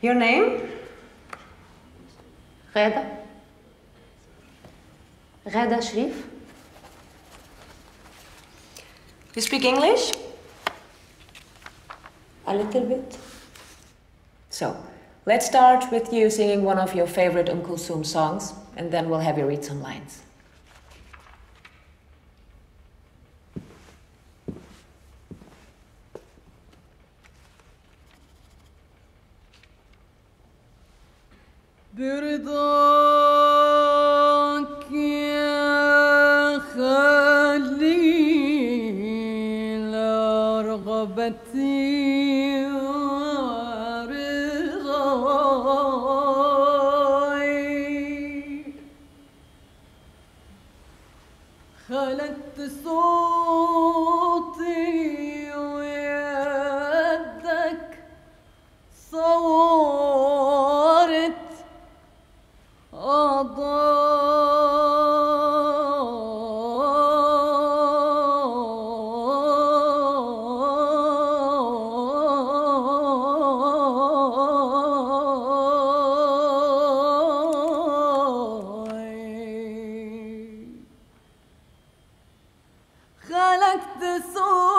Your name? Reda. Reda Sharif. You speak English? A little bit. So, let's start with you singing one of your favorite Uncle Soom songs, and then we'll have you read some lines. برضاك يا خليل رغبتي ورغاي خلقت صوتي ويدك صورت خلقت صوت